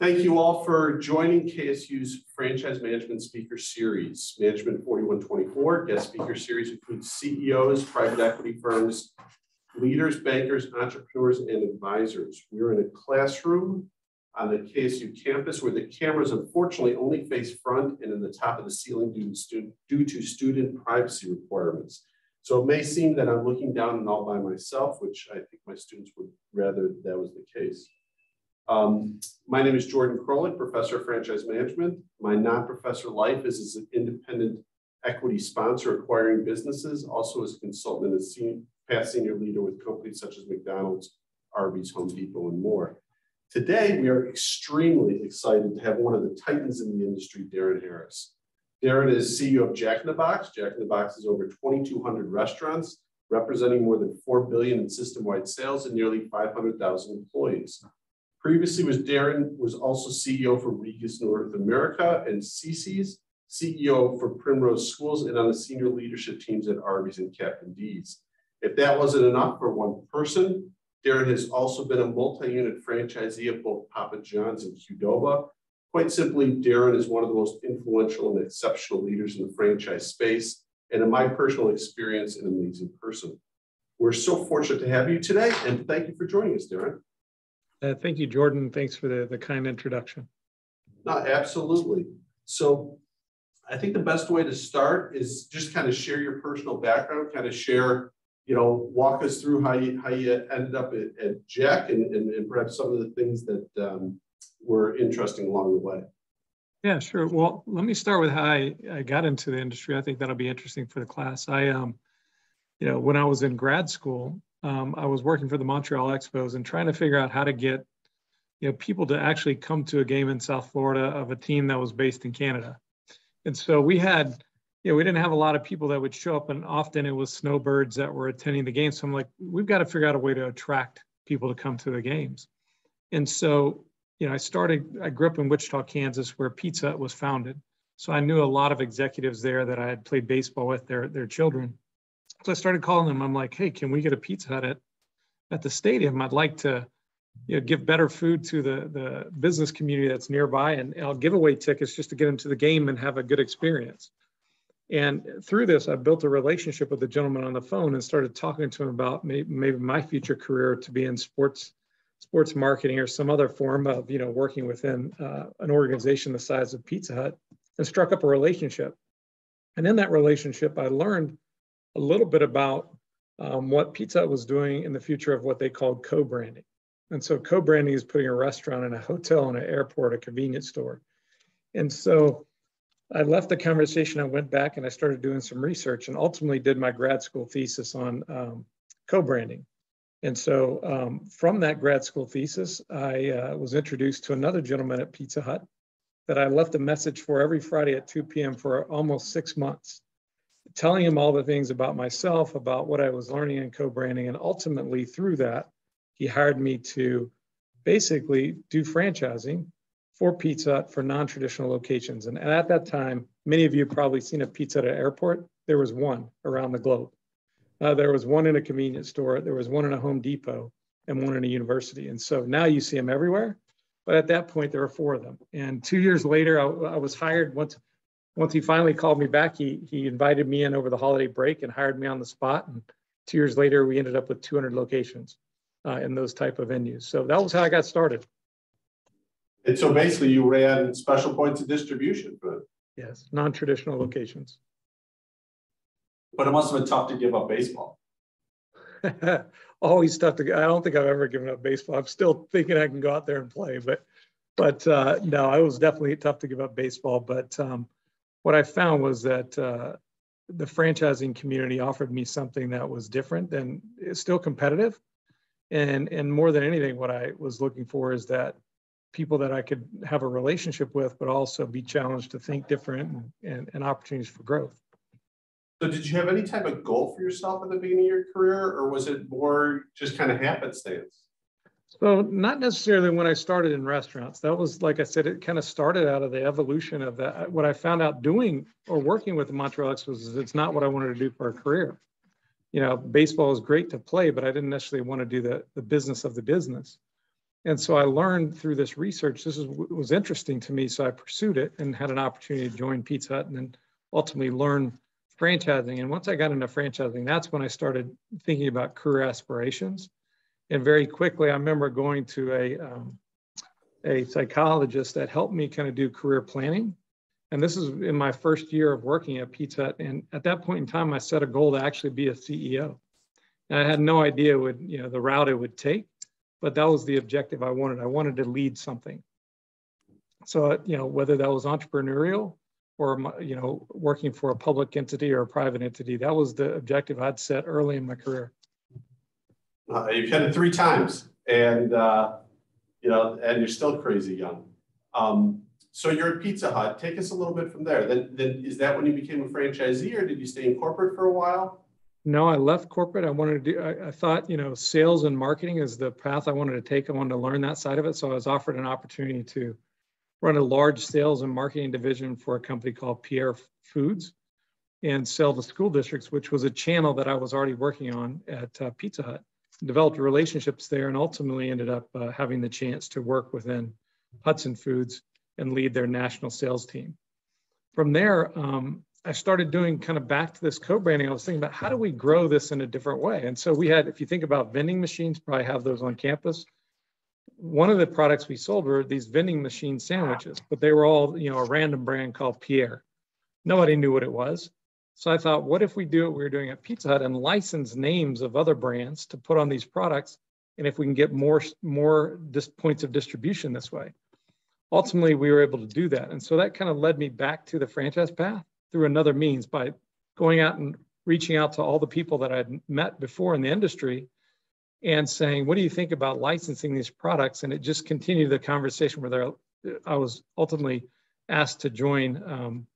Thank you all for joining KSU's Franchise Management Speaker Series. Management 4124 guest speaker series includes CEOs, private equity firms, leaders, bankers, entrepreneurs, and advisors. We're in a classroom on the KSU campus where the cameras unfortunately only face front and in the top of the ceiling due to, student, due to student privacy requirements. So it may seem that I'm looking down and all by myself, which I think my students would rather that was the case. Um, my name is Jordan Krolick, professor of franchise management. My non-professor life is as an independent equity sponsor acquiring businesses, also as a consultant and a senior, past senior leader with companies such as McDonald's, Arby's, Home Depot, and more. Today, we are extremely excited to have one of the titans in the industry, Darin Harris. Darin is CEO of Jack in the Box. Jack in the Box is over 2,200 restaurants, representing more than 4 billion in system-wide sales and nearly 500,000 employees. Previously was Darin was also CEO for Regus North America and CiCi's, CEO for Primrose Schools and on the senior leadership teams at Arby's and Captain D's. If that wasn't enough for one person, Darin has also been a multi-unit franchisee of both Papa John's and Qdoba. Quite simply, Darin is one of the most influential and exceptional leaders in the franchise space, and in my personal experience, an amazing person. We're so fortunate to have you today, and thank you for joining us, Darin. Uh, thank you, Jordan. Thanks for the, the kind introduction. No, absolutely. So I think the best way to start is just kind of share your personal background, kind of share, you know, walk us through how you how you ended up at, at Jack and, and, and perhaps some of the things that um, were interesting along the way. Yeah, sure. Well, let me start with how I, I got into the industry. I think that'll be interesting for the class. I, um, you know, when I was in grad school, um, I was working for the Montreal Expos and trying to figure out how to get you know people to actually come to a game in South Florida of a team that was based in Canada. And so we had you know we didn't have a lot of people that would show up and often it was snowbirds that were attending the game. So I'm like we've got to figure out a way to attract people to come to the games. And so you know I started I grew up in Wichita, Kansas where Pizza was founded. So I knew a lot of executives there that I had played baseball with their their children. So I started calling them. I'm like, hey, can we get a Pizza Hut at, at the stadium? I'd like to you know, give better food to the, the business community that's nearby and I'll give away tickets just to get them to the game and have a good experience. And through this, I built a relationship with the gentleman on the phone and started talking to him about maybe, maybe my future career to be in sports, sports marketing or some other form of, you know, working within uh, an organization the size of Pizza Hut and struck up a relationship. And in that relationship, I learned a little bit about um, what Pizza Hut was doing in the future of what they called co-branding. And so co-branding is putting a restaurant in a hotel, in an airport, a convenience store. And so I left the conversation, I went back and I started doing some research and ultimately did my grad school thesis on um, co-branding. And so um, from that grad school thesis, I uh, was introduced to another gentleman at Pizza Hut that I left a message for every Friday at 2 p.m. for almost six months telling him all the things about myself, about what I was learning in co-branding. And ultimately through that, he hired me to basically do franchising for Pizza Hut for non-traditional locations. And at that time, many of you probably seen a Pizza Hut airport. There was one around the globe. Uh, there was one in a convenience store. There was one in a Home Depot and one in a university. And so now you see them everywhere. But at that point, there were four of them. And two years later, I, I was hired once once he finally called me back, he he invited me in over the holiday break and hired me on the spot. And two years later, we ended up with 200 locations uh, in those type of venues. So that was how I got started. And so basically, you ran special points of distribution for. Yes, non-traditional locations. But it must have been tough to give up baseball. Always tough to. I don't think I've ever given up baseball. I'm still thinking I can go out there and play, but but uh, no, it was definitely tough to give up baseball. But um, what I found was that uh, the franchising community offered me something that was different and it's still competitive. And, and more than anything, what I was looking for is that people that I could have a relationship with, but also be challenged to think different and, and, and opportunities for growth. So did you have any type of goal for yourself at the beginning of your career or was it more just kind of happenstance? So not necessarily when I started in restaurants. That was, like I said, it kind of started out of the evolution of that. What I found out doing or working with the Montreal Expos is it's not what I wanted to do for a career. You know, baseball is great to play, but I didn't necessarily want to do the, the business of the business. And so I learned through this research, this is, was interesting to me. So I pursued it and had an opportunity to join Pizza Hut and then ultimately learn franchising. And once I got into franchising, that's when I started thinking about career aspirations. And very quickly, I remember going to a, um, a psychologist that helped me kind of do career planning. And this is in my first year of working at Pizza Hut. And at that point in time, I set a goal to actually be a CEO. And I had no idea what, you know, the route it would take but that was the objective I wanted. I wanted to lead something. So, you know, whether that was entrepreneurial or, you know, working for a public entity or a private entity, that was the objective I'd set early in my career. Uh, you've had it three times and, uh, you know, and you're still crazy young. Um, so you're at Pizza Hut. Take us a little bit from there. Then, then is that when you became a franchisee or did you stay in corporate for a while? No, I left corporate. I wanted to do, I, I, thought, you know, sales and marketing is the path I wanted to take. I wanted to learn that side of it. So I was offered an opportunity to run a large sales and marketing division for a company called Pierre Foods and sell to school districts, which was a channel that I was already working on at uh, Pizza Hut. Developed relationships there and ultimately ended up uh, having the chance to work within Hudson Foods and lead their national sales team. From there, um, I started doing kind of back to this co-branding. I was thinking about how do we grow this in a different way? And so we had, if you think about vending machines, probably have those on campus. One of the products we sold were these vending machine sandwiches, but they were all, you know, a random brand called Pierre. Nobody knew what it was. So I thought, what if we do what we were doing at Pizza Hut and license names of other brands to put on these products? And if we can get more, more points of distribution this way. Ultimately, we were able to do that. And so that kind of led me back to the franchise path through another means by going out and reaching out to all the people that I'd met before in the industry and saying, what do you think about licensing these products? And it just continued the conversation where I was ultimately asked to join um,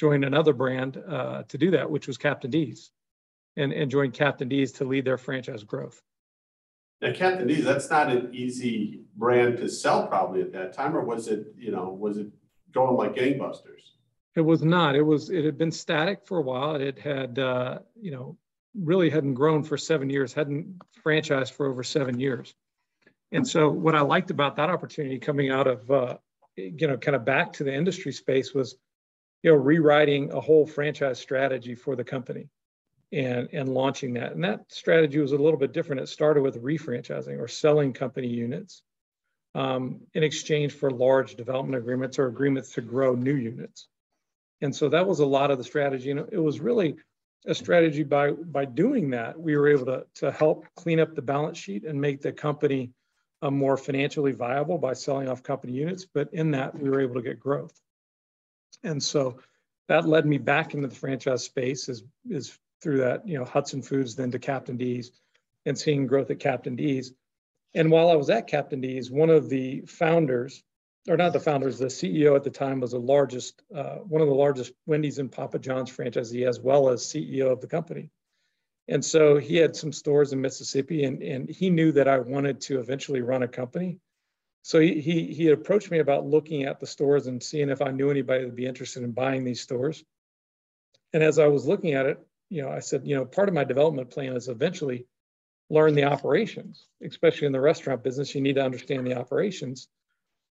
join another brand uh, to do that, which was Captain D's, and, and join Captain D's to lead their franchise growth. Now, Captain D's, that's not an easy brand to sell probably at that time, or was it, you know, was it going like gangbusters? It was not. It was. It had been static for a while. It had, uh, you know, really hadn't grown for seven years. Hadn't franchised for over seven years. And so, what I liked about that opportunity coming out of, uh, you know, kind of back to the industry space was, you know, rewriting a whole franchise strategy for the company, and and launching that. And that strategy was a little bit different. It started with refranchising or selling company units um, in exchange for large development agreements or agreements to grow new units. And so that was a lot of the strategy. And it was really a strategy by, by doing that, we were able to, to help clean up the balance sheet and make the company uh, more financially viable by selling off company units. But in that, we were able to get growth. And so that led me back into the franchise space is, is through that, you know, Hudson Foods, then to Captain D's and seeing growth at Captain D's. And while I was at Captain D's, one of the founders or not the founders, the CEO at the time was the largest, uh, one of the largest Wendy's and Papa John's franchisee, as well as CEO of the company. And so he had some stores in Mississippi, and, and he knew that I wanted to eventually run a company. So he, he, he approached me about looking at the stores and seeing if I knew anybody that would be interested in buying these stores. And as I was looking at it, you know, I said, you know, part of my development plan is eventually learn the operations, especially in the restaurant business. You need to understand the operations.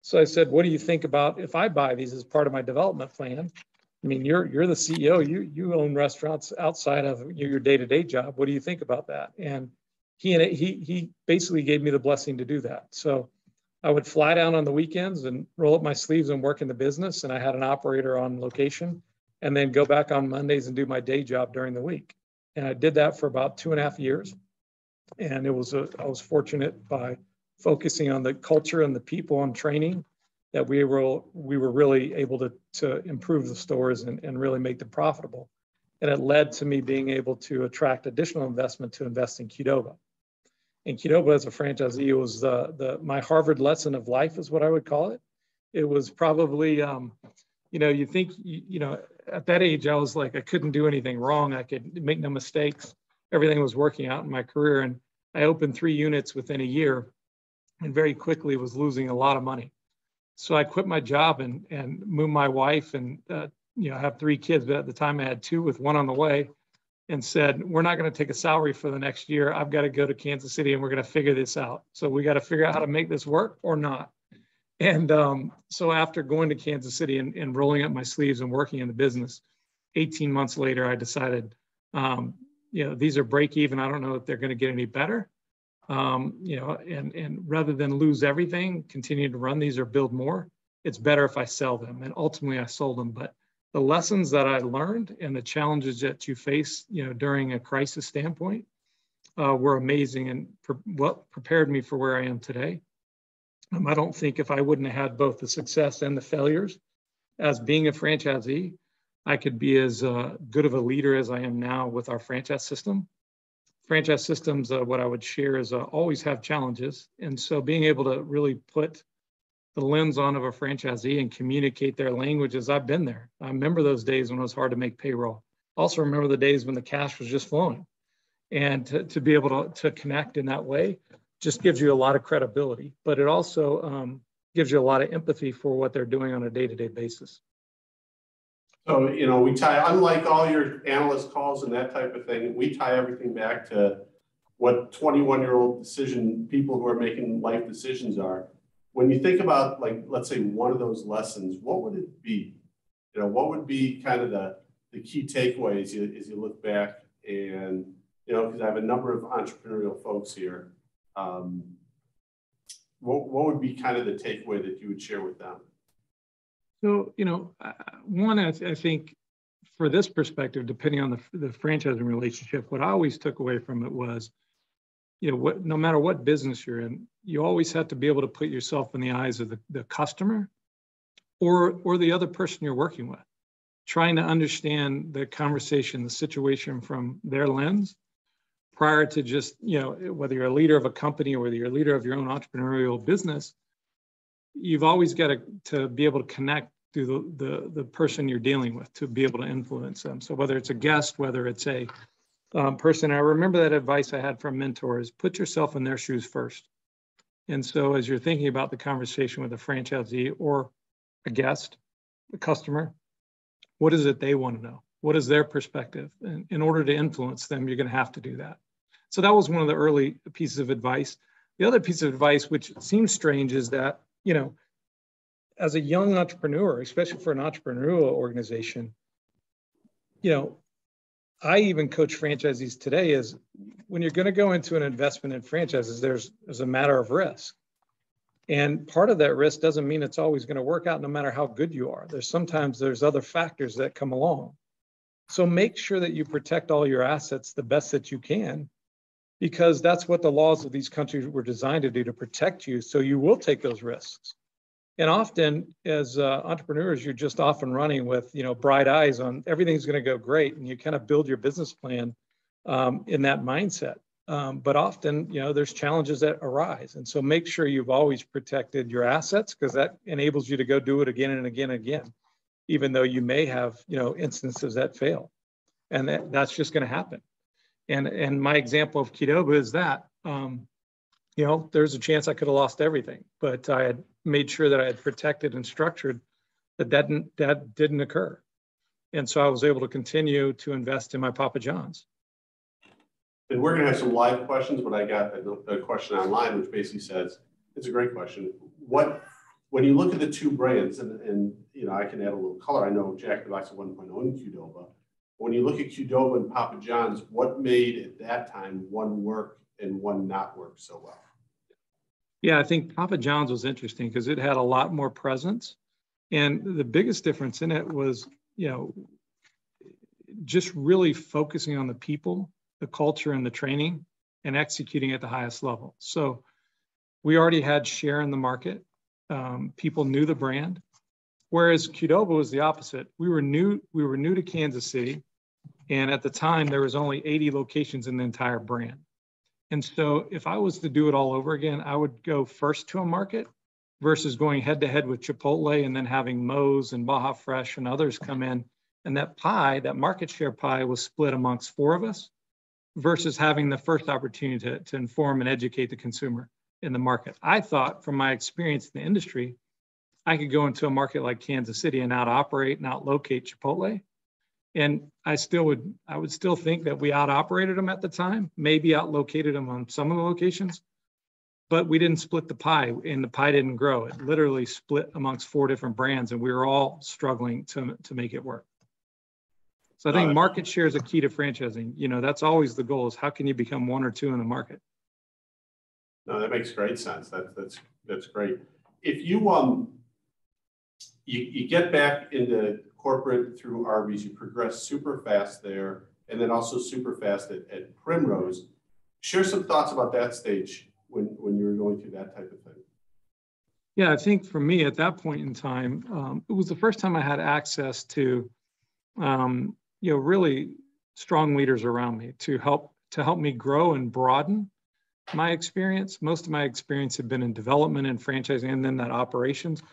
So I said, what do you think about if I buy these as part of my development plan? I mean, you're you're the CEO. You you own restaurants outside of your day to day job. What do you think about that? And he and he he basically gave me the blessing to do that. So I would fly down on the weekends and roll up my sleeves and work in the business. And I had an operator on location, and then go back on Mondays and do my day job during the week. And I did that for about two and a half years. And it was a I was fortunate by focusing on the culture and the people and training that we were we were really able to to improve the stores and, and really make them profitable. And it led to me being able to attract additional investment to invest in Qdoba. And Qdoba as a franchisee was the, the my Harvard lesson of life is what I would call it. It was probably um, you know, you think you, you know, at that age I was like I couldn't do anything wrong. I could make no mistakes. Everything was working out in my career. And I opened three units within a year and very quickly was losing a lot of money. So I quit my job and and moved my wife and uh, you know have three kids, but at the time I had two with one on the way. And said, we're not going to take a salary for the next year. I've got to go to Kansas City and we're going to figure this out. So we got to figure out how to make this work or not. And um, so after going to Kansas City and, and, rolling up my sleeves and working in the business, 18 months later, I decided, um, you know, these are break even. I don't know if they're going to get any better. Um, you know, and, and rather than lose everything, continue to run these or build more, it's better if I sell them. And ultimately I sold them. But the lessons that I learned and the challenges that you face, you know, during a crisis standpoint uh, were amazing and pre- what prepared me for where I am today. Um, I don't think if I wouldn't have had both the success and the failures as being a franchisee, I could be as uh, good of a leader as I am now with our franchise system. Franchise systems, uh, what I would share is uh, always have challenges. And so being able to really put the lens on of a franchisee and communicate their languages, I've been there. I remember those days when it was hard to make payroll. Also remember the days when the cash was just flowing. And to, to be able to, to connect in that way just gives you a lot of credibility, but it also um, gives you a lot of empathy for what they're doing on a day-to-day basis. So, you know, we tie, unlike all your analyst calls and that type of thing, we tie everything back to what 21 year old decision people who are making life decisions are. When you think about like, let's say one of those lessons, what would it be? You know, what would be kind of the, the key takeaways as you, as you look back and, you know, because I have a number of entrepreneurial folks here um, what, what would be kind of the takeaway that you would share with them? So, you know, uh, one, I, th- I, think for this perspective, depending on the, the franchising relationship, what I always took away from it was, you know, what, no matter what business you're in, you always have to be able to put yourself in the eyes of the, the customer or, or the other person you're working with, trying to understand the conversation, the situation from their lens prior to just, you know, whether you're a leader of a company or whether you're a leader of your own entrepreneurial business, you've always got to, to be able to connect to the, the, the person you're dealing with to be able to influence them. So whether it's a guest, whether it's a um, person, I remember that advice I had from mentors, put yourself in their shoes first. And so as you're thinking about the conversation with a franchisee or a guest, a customer, what is it they want to know? What is their perspective? And in order to influence them, you're going to have to do that. So that was one of the early pieces of advice. The other piece of advice, which seems strange, is that, you know, as a young entrepreneur, especially for an entrepreneurial organization, you know, I even coach franchisees today is when you're going to go into an investment in franchises, there's there's a matter of risk. And part of that risk doesn't mean it's always going to work out no matter how good you are. There's sometimes there's other factors that come along. So make sure that you protect all your assets the best that you can, because that's what the laws of these countries were designed to do to protect you. So you will take those risks. And often, as uh, entrepreneurs, you're just off and running with you know bright eyes on everything's going to go great, and you kind of build your business plan um, in that mindset. Um, but often, you know, there's challenges that arise, and so make sure you've always protected your assets because that enables you to go do it again and again and again even though you may have you know instances that fail. And that, that's just going to happen. And and my example of Qdoba is that um, you know there's a chance i could have lost everything but i had made sure that i had protected and structured that that didn't, that didn't occur and so i was able to continue to invest in my papa john's and we're going to have some live questions but i got a, a question online which basically says it's a great question what when you look at the two brands, and, and you know, I can add a little color. I know Jack in the Box 1.0 and Qdoba. When you look at Qdoba and Papa John's, what made at that time one work and one not work so well? Yeah, I think Papa John's was interesting because it had a lot more presence. And the biggest difference in it was, you know, just really focusing on the people, the culture, and the training and executing at the highest level. So we already had share in the market um, people knew the brand. Whereas Qdoba was the opposite. We were new. We were new to Kansas City, and at the time there was only 80 locations in the entire brand. And so, if I was to do it all over again, I would go first to a market versus going head to head with Chipotle and then having Moe's and Baja Fresh and others come in. And that pie, that market share pie, was split amongst four of us versus having the first opportunity to, to inform and educate the consumer in the market. I thought from my experience in the industry, I could go into a market like Kansas City and out operate and out locate Chipotle And I still would, I would still think that we out operated them at the time, maybe out located them on some of the locations, but we didn't split the pie and the pie didn't grow. It literally split amongst four different brands and we were all struggling to, to make it work. So I think market share is a key to franchising. You know, that's always the goal is how can you become one or two in the market? No, that makes great sense. That's, that's, that's great. If you, um, you, you get back into corporate through Arby's, you progress super fast there, and then also super fast at, at Primrose. Share some thoughts about that stage when, when you were going through that type of thing. Yeah, I think for me at that point in time, um, it was the first time I had access to, um, you know, really strong leaders around me to help to help me grow and broaden my experience. Most of my experience had been in development and franchising, and then that operations.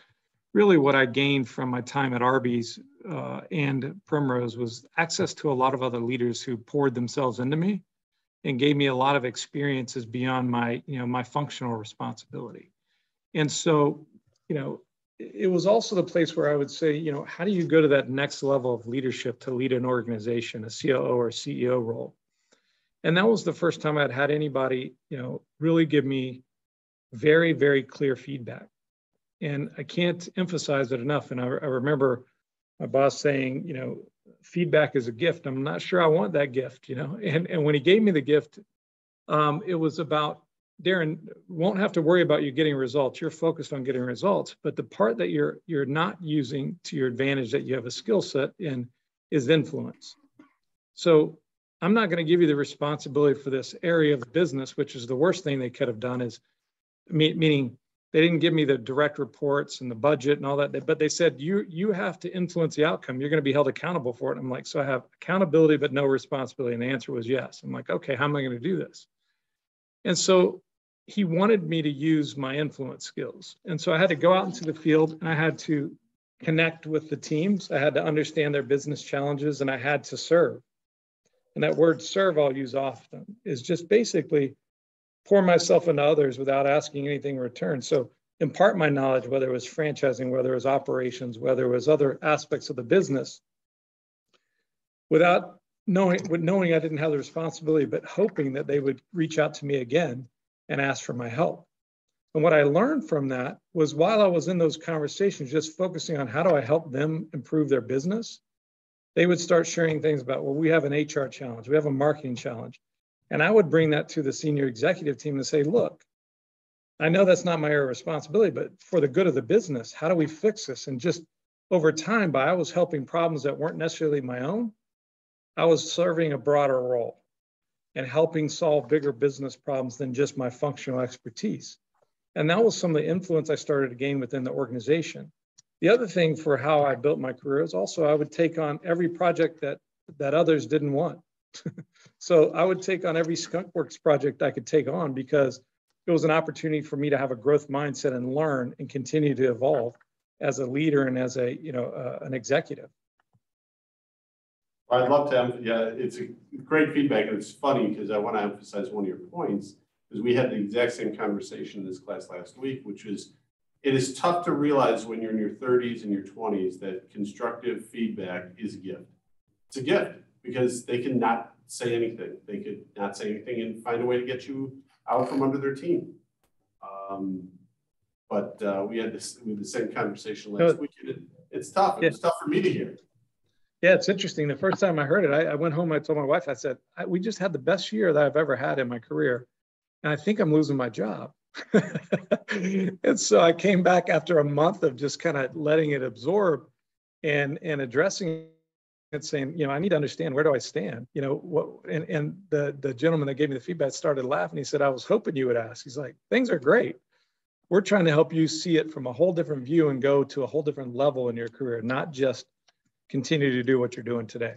Really, what I gained from my time at Arby's uh, and Primrose was access to a lot of other leaders who poured themselves into me and gave me a lot of experiences beyond my, you know, my functional responsibility. And so, you know, it was also the place where I would say, you know, how do you go to that next level of leadership to lead an organization, a COO or CEO role? And that was the first time I'd had anybody, you know, really give me very, very clear feedback. And I can't emphasize it enough. And I, I remember my boss saying, you know, feedback is a gift. I'm not sure I want that gift, you know. And and when he gave me the gift, um, it was about Darin won't have to worry about you getting results. You're focused on getting results, but the part that you're you're not using to your advantage that you have a skill set in is influence. So I'm not going to give you the responsibility for this area of business, which is the worst thing they could have done. Is meaning they didn't give me the direct reports and the budget and all that but they said you you have to influence the outcome. You're going to be held accountable for it. I'm like so i have accountability but no responsibility. And the answer was yes. I'm like okay how am i going to do this? And so he wanted me to use my influence skills. And so i had to go out into the field and i had to connect with the teams. I had to understand their business challenges and i had to serve. And that word serve i'll use often is just basically pour myself into others without asking anything in return. So impart my knowledge, whether it was franchising, whether it was operations, whether it was other aspects of the business, without knowing, with knowing I didn't have the responsibility, but hoping that they would reach out to me again and ask for my help. And what I learned from that was while I was in those conversations, just focusing on how do I help them improve their business, they would start sharing things about, well, we have an HR challenge, we have a marketing challenge. And I would bring that to the senior executive team and say, look, I know that's not my area of responsibility, but for the good of the business, how do we fix this? And just over time, by I was helping problems that weren't necessarily my own, I was serving a broader role and helping solve bigger business problems than just my functional expertise. And that was some of the influence I started to gain within the organization. The other thing for how I built my career is also I would take on every project that that others didn't want. so I would take on every Skunkworks project I could take on because it was an opportunity for me to have a growth mindset and learn and continue to evolve as a leader and as a you know uh, an executive. I'd love to. Yeah, it's a great feedback, and it's funny because I want to emphasize one of your points because we had the exact same conversation in this class last week, which is it is tough to realize when you're in your 30s and your 20s that constructive feedback is a gift. It's a gift because they can not say anything. They could not say anything and find a way to get you out from under their team. Um, but uh, we had this we had the same conversation last week. It, it's tough. It's yeah. tough for me to hear. Yeah, it's interesting. The first time I heard it, I, I went home. I told my wife, I said, I, "We just had the best year that I've ever had in my career, and I think I'm losing my job." and so I came back after a month of just kind of letting it absorb and and addressing and saying, you know, I need to understand where do I stand, you know, what, and, and the, the gentleman that gave me the feedback started laughing. He said, I was hoping you would ask. He's like, things are great. We're trying to help you see it from a whole different view and go to a whole different level in your career, not just continue to do what you're doing today.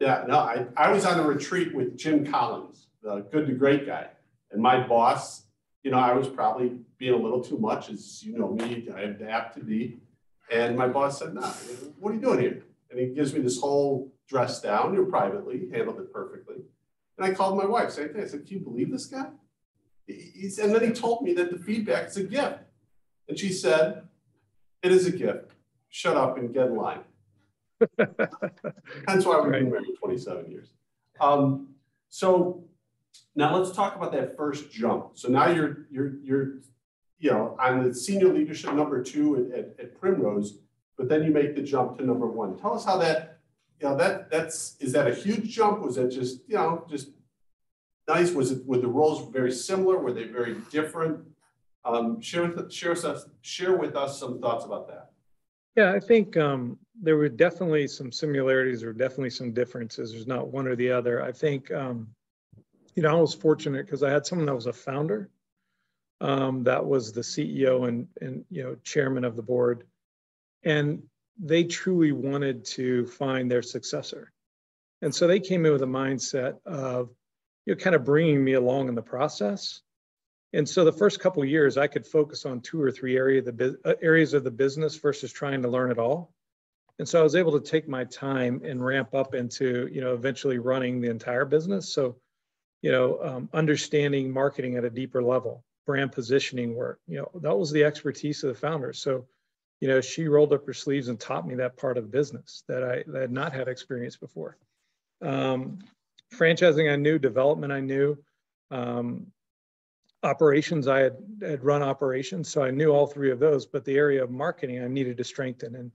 Yeah, no, I, I was on a retreat with Jim Collins, the good to great guy. And my boss, you know, I was probably being a little too much, as you know me, I adapt to be. And my boss said, nah, what are you doing here? And he gives me this whole dress down, you know, privately, handled it perfectly. And I called my wife, same thing. I said, Can you believe this guy? He's, and then he told me that the feedback is a gift. And she said, It is a gift. Shut up and get in line. That's why we've been married 27 years. Um, so now let's talk about that first jump. So now you're you're you're you know on the senior leadership number two at, at, at Primrose, but then you make the jump to number one. Tell us how that you know that that's is that a huge jump? Was that just you know just nice? Was it were the roles very similar? Were they very different? Um, share with share us share with us some thoughts about that. Yeah, I think um, there were definitely some similarities or definitely some differences. There's not one or the other. I think um, you know I was fortunate because I had someone that was a founder, um, that was the CEO and and you know chairman of the board, and they truly wanted to find their successor, and so they came in with a mindset of you know kind of bringing me along in the process and so the first couple years, I could focus on two or three area of the, uh, areas of the business versus trying to learn it all. And so I was able to take my time and ramp up into, you know, eventually running the entire business. So, you know, um, understanding marketing at a deeper level, brand positioning work, you know, that was the expertise of the founders. So, you know, she rolled up her sleeves and taught me that part of business that I, that I had not had experience before. Um, franchising, I knew, development, I knew. Um, operations, I had, had run operations, so I knew all three of those, but the area of marketing I needed to strengthen. And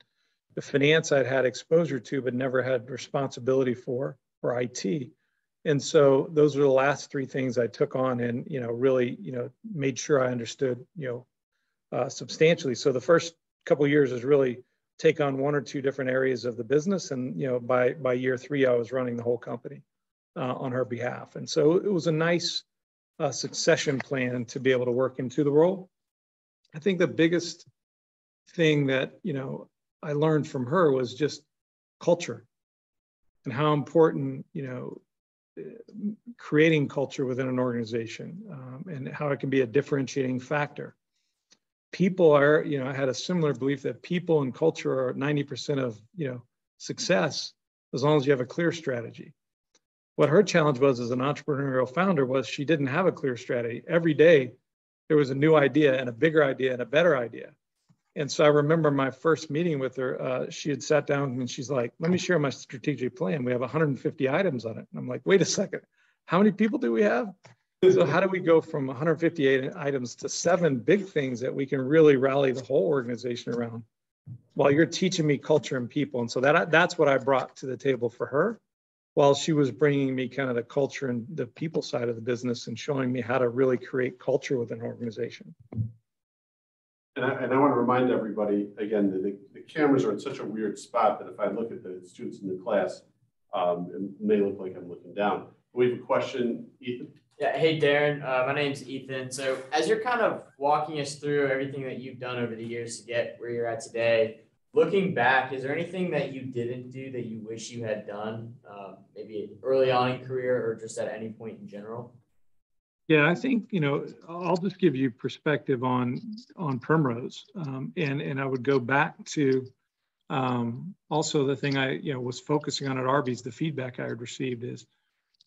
the finance I'd had exposure to, but never had responsibility for, or IT. And so those were the last three things I took on and, you know, really, you know, made sure I understood, you know, uh, substantially. So the first couple years is really take on one or two different areas of the business. And, you know, by, by year three, I was running the whole company uh, on her behalf. And so it was a nice, a succession plan to be able to work into the role. I think the biggest thing that, you know, I learned from her was just culture and how important, you know, creating culture within an organization um, and how it can be a differentiating factor. People are, you know, I had a similar belief that people and culture are 90% of, you know, success as long as you have a clear strategy what her challenge was as an entrepreneurial founder was she didn't have a clear strategy. Every day there was a new idea and a bigger idea and a better idea. And so I remember my first meeting with her, uh, she had sat down and she's like, let me share my strategic plan. We have 150 items on it. And I'm like, wait a second, how many people do we have? So how do we go from 158 items to seven big things that we can really rally the whole organization around while you're teaching me culture and people? And so that that's what I brought to the table for her while she was bringing me kind of the culture and the people side of the business and showing me how to really create culture within an organization. And I, and I want to remind everybody, again, the, the cameras are in such a weird spot that if I look at the students in the class, um, it may look like I'm looking down. We have a question, Ethan. Yeah, hey Darin, uh, my name's Ethan. So as you're kind of walking us through everything that you've done over the years to get where you're at today, looking back, is there anything that you didn't do that you wish you had done, um, maybe early on in career or just at any point in general? Yeah, I think you know I'll just give you perspective on on Primrose, um, and and I would go back to um, also the thing I you know was focusing on at Arby's. The feedback I had received is,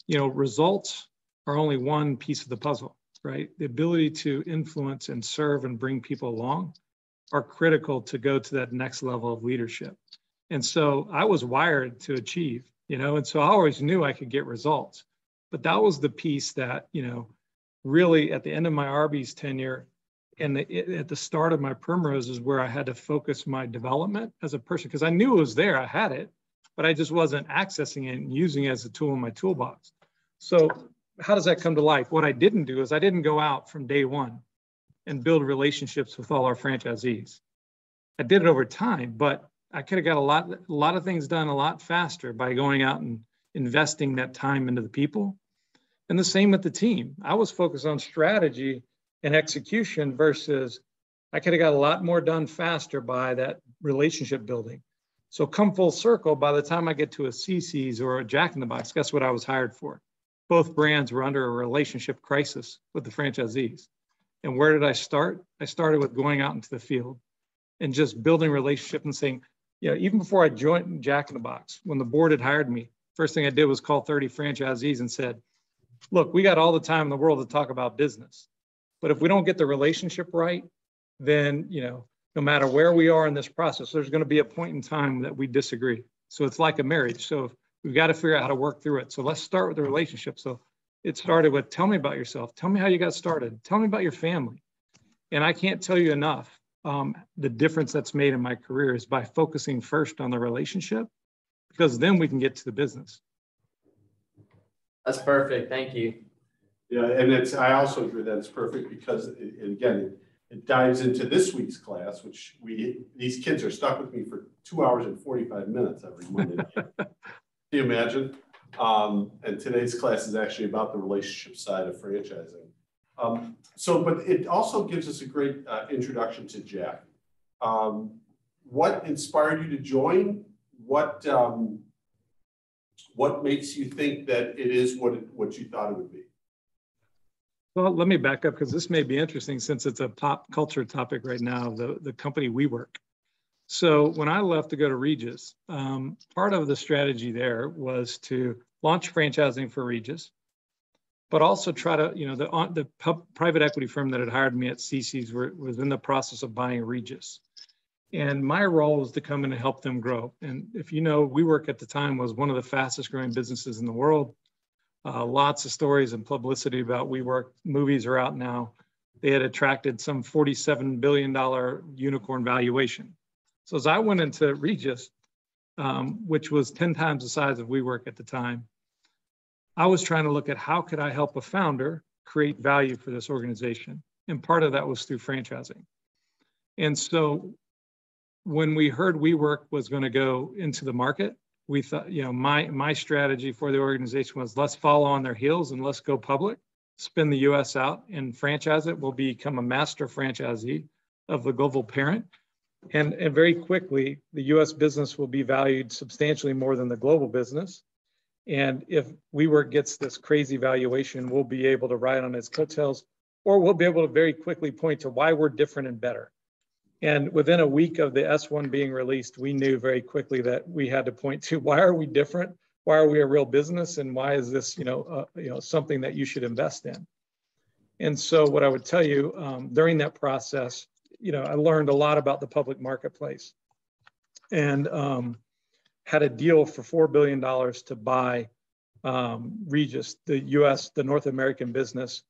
you know, results are only one piece of the puzzle, right? The ability to influence and serve and bring people along are critical to go to that next level of leadership. And so I was wired to achieve, you know, and so I always knew I could get results. But that was the piece that, you know, really at the end of my Arby's tenure and the, at the start of my Primrose is where I had to focus my development as a person because I knew it was there, I had it, but I just wasn't accessing it and using it as a tool in my toolbox. So how does that come to life? What I didn't do is I didn't go out from day one and build relationships with all our franchisees. I did it over time, but I could have got a lot, a lot of things done a lot faster by going out and investing that time into the people. And the same with the team. I was focused on strategy and execution versus I could have got a lot more done faster by that relationship building. So come full circle, by the time I get to a CiCi's or a Jack in the Box, guess what I was hired for? Both brands were under a relationship crisis with the franchisees. And where did I start? I started with going out into the field and just building relationship and saying, you know, even before I joined Jack in the Box, when the board had hired me, first thing I did was call 30 franchisees and said, look, we got all the time in the world to talk about business. But if we don't get the relationship right, then, you know, no matter where we are in this process, there's going to be a point in time that we disagree. So it's like a marriage. So we've got to figure out how to work through it. So let's start with the relationship. So it started with tell me about yourself. Tell me how you got started. Tell me about your family. And I can't tell you enough um, the difference that's made in my career is by focusing first on the relationship because then we can get to the business. That's perfect. Thank you. Yeah, and it's, I also agree that it's perfect because, it- it- again, it- it dives into this week's class, which we, these kids are stuck with me for two hours and forty-five minutes every Monday. Can you imagine? Um, and today's class is actually about the relationship side of franchising. Um, so, but it also gives us a great uh, introduction to Jack. Um, what inspired you to join? What, um, what makes you think that it is what, it- what you thought it would be? Well, let me back up because this may be interesting since it's a pop culture topic right now, the, the company WeWork. So when I left to go to Regus, um, part of the strategy there was to launch franchising for Regus, but also try to, you know, the, the pub, private equity firm that had hired me at CiCi's were, was in the process of buying Regus. And my role was to come in and help them grow. And if you know, WeWork at the time was one of the fastest growing businesses in the world. Uh, lots of stories and publicity about WeWork. Movies are out now. They had attracted some $47 billion unicorn valuation. So as I went into Regus, um, which was 10 times the size of WeWork at the time, I was trying to look at how could I help a founder create value for this organization. And part of that was through franchising. And so when we heard WeWork was going to go into the market, we thought, you know, my my strategy for the organization was let's follow on their heels and let's go public, spin the US out and franchise it. We'll become a master franchisee of the global parent. And, and very quickly, the US business will be valued substantially more than the global business. And if WeWork gets this crazy valuation, we'll be able to ride on its coattails, or we'll be able to very quickly point to why we're different and better. And within a week of the S1 being released, we knew very quickly that we had to point to why are we different? Why are we a real business? And why is this, you know, uh, you know, something that you should invest in? And so what I would tell you um, during that process, you know, I learned a lot about the public marketplace and um, had a deal for $4 billion to buy um, Regus, the US, the North American business,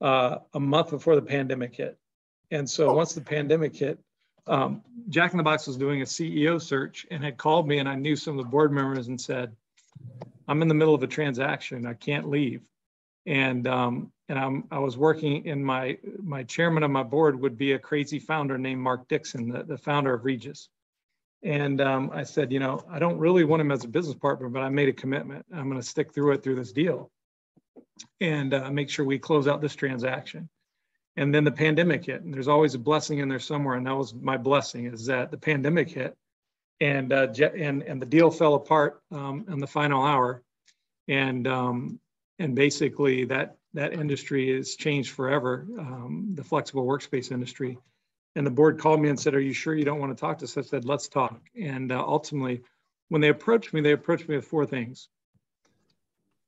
uh, a month before the pandemic hit. And so once the pandemic hit, um, Jack in the Box was doing a CEO search and had called me, and I knew some of the board members and said, "I'm in the middle of a transaction. I can't leave." And um, and I'm I was working in my my chairman of my board would be a crazy founder named Mark Dixon, the, the founder of Regus. And um, I said, you know, I don't really want him as a business partner, but I made a commitment. I'm going to stick through it through this deal and uh, make sure we close out this transaction and then the pandemic hit and there's always a blessing in there somewhere and that was my blessing is that the pandemic hit and uh, and and the deal fell apart um, in the final hour and um, and basically that that industry has changed forever um, the flexible workspace industry. And the board called me and said are you sure you don't want to talk to us? I said let's talk. And uh, ultimately when they approached me they approached me with four things.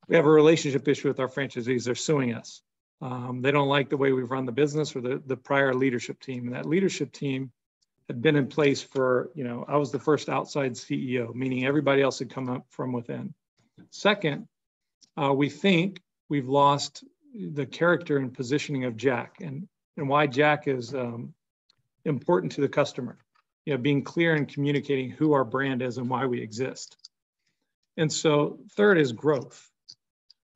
We have a relationship issue with our franchisees. They're suing us. Um, they don't like the way we've run the business or the, the prior leadership team. And that leadership team had been in place for, you know, I was the first outside CEO, meaning everybody else had come up from within. Second, uh, we think we've lost the character and positioning of Jack and, and why Jack is um, important to the customer. You know, being clear and communicating who our brand is and why we exist. And so third is growth.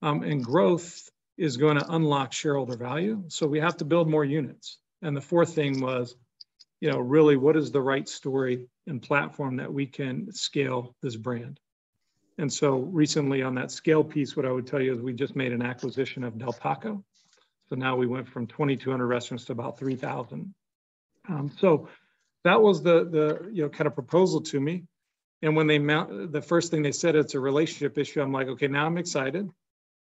Um, and growth is going to unlock shareholder value. So we have to build more units. And the fourth thing was, you know, really what is the right story and platform that we can scale this brand? And so recently on that scale piece, what I would tell you is we just made an acquisition of Del Taco. So now we went from 2,200 restaurants to about 3,000. Um, so that was the, the, you know, kind of proposal to me. And when they mount, the first thing they said, it's a relationship issue. I'm like, okay, now I'm excited.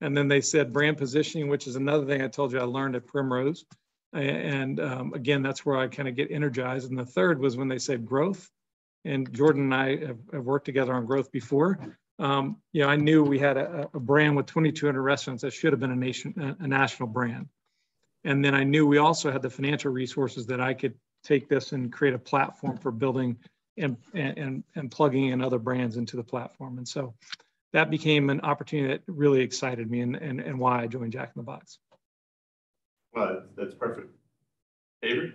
And then they said brand positioning, which is another thing I told you I learned at Primrose. And um, again, that's where I kind of get energized. And the third was when they said growth. And Jordan and I have, have worked together on growth before. Um, you know, I knew we had a, a, brand with 2,200 restaurants that should have been a nation, a national brand. And then I knew we also had the financial resources that I could take this and create a platform for building and, and, and plugging in other brands into the platform. And so that became an opportunity that really excited me and, and, and why I joined Jack in the Box. Well, that's perfect. Avery?